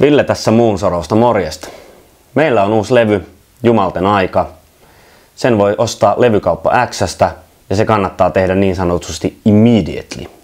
Ville tässä muun sorosta morjesta. Meillä on uusi levy, Jumalten aika. Sen voi ostaa levykauppa Xstä ja se kannattaa tehdä niin sanotusti immediately.